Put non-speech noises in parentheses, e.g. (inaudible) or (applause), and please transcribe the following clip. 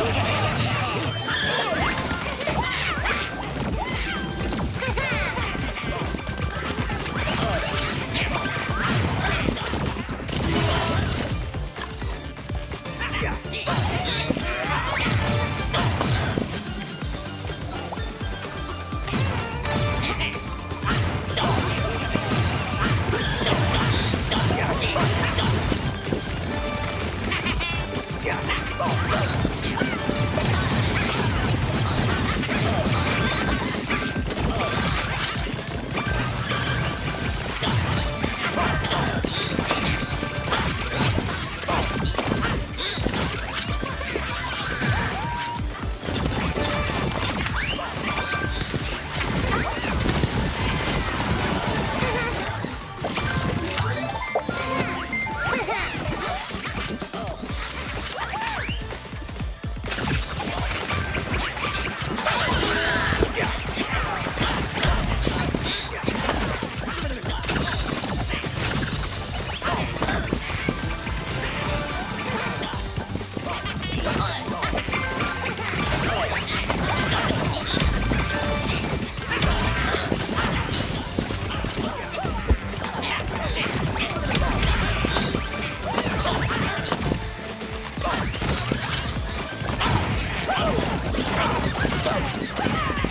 Okay. (laughs) Oh, my God.